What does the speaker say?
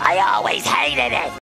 I always hated it.